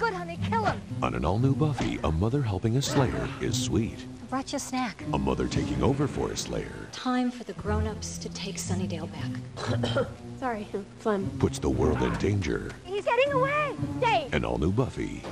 Good, honey, kill him. On an all-new Buffy, a mother helping a Slayer is sweet. I brought you a snack. A mother taking over for a Slayer Time for the grown-ups to take Sunnydale back. Sorry, phlegm. puts the world in danger. He's getting away! Dave! An all-new Buffy